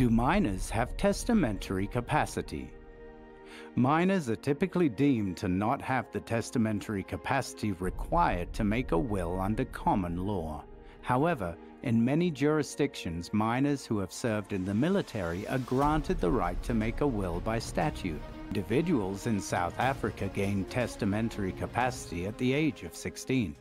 Do minors have testamentary capacity? Minors are typically deemed to not have the testamentary capacity required to make a will under common law. However, in many jurisdictions, minors who have served in the military are granted the right to make a will by statute. Individuals in South Africa gain testamentary capacity at the age of 16.